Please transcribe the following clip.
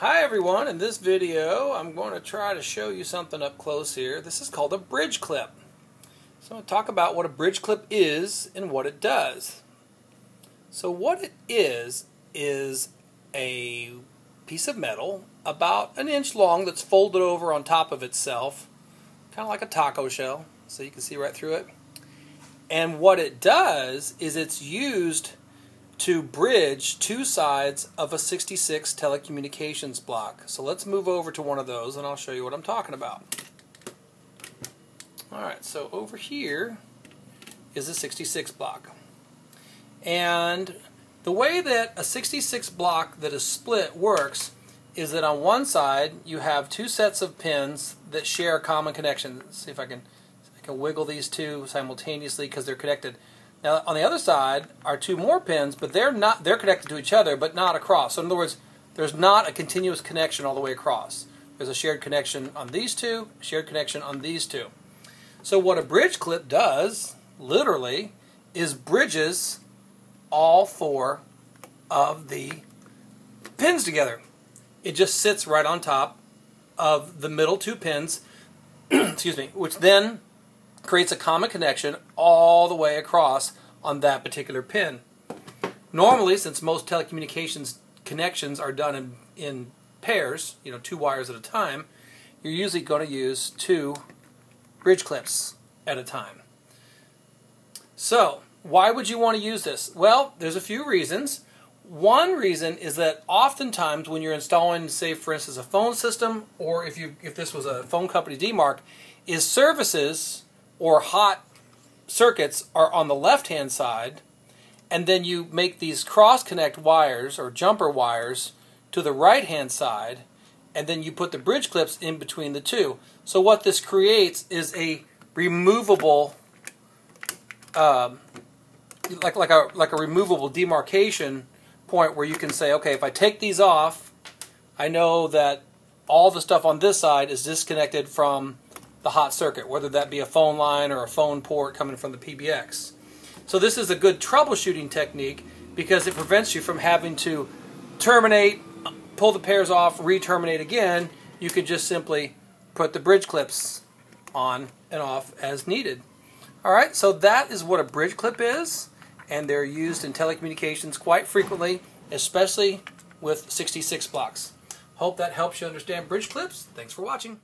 Hi everyone, in this video I'm going to try to show you something up close here. This is called a bridge clip. So I'm going to talk about what a bridge clip is and what it does. So what it is, is a piece of metal about an inch long that's folded over on top of itself, kind of like a taco shell, so you can see right through it. And what it does is it's used to bridge two sides of a 66 telecommunications block. So let's move over to one of those and I'll show you what I'm talking about. Alright, so over here is a 66 block. And the way that a 66 block that is split works is that on one side you have two sets of pins that share a common connection. Let's see if I can, I can wiggle these two simultaneously because they're connected. Now on the other side are two more pins, but they're not they're connected to each other, but not across. So in other words, there's not a continuous connection all the way across. There's a shared connection on these two, shared connection on these two. So what a bridge clip does, literally, is bridges all four of the pins together. It just sits right on top of the middle two pins, excuse me, which then creates a common connection all the way across on that particular pin. Normally, since most telecommunications connections are done in, in pairs, you know, two wires at a time, you're usually going to use two bridge clips at a time. So, why would you want to use this? Well, there's a few reasons. One reason is that oftentimes when you're installing, say for instance, a phone system, or if you if this was a phone company demarc, is services or hot circuits are on the left hand side and then you make these cross connect wires or jumper wires to the right hand side and then you put the bridge clips in between the two. So what this creates is a removable um, like like a like a removable demarcation point where you can say okay if I take these off I know that all the stuff on this side is disconnected from the hot circuit, whether that be a phone line or a phone port coming from the PBX. So this is a good troubleshooting technique because it prevents you from having to terminate, pull the pairs off, re-terminate again. You could just simply put the bridge clips on and off as needed. All right, so that is what a bridge clip is, and they're used in telecommunications quite frequently, especially with 66 blocks. Hope that helps you understand bridge clips. Thanks for watching.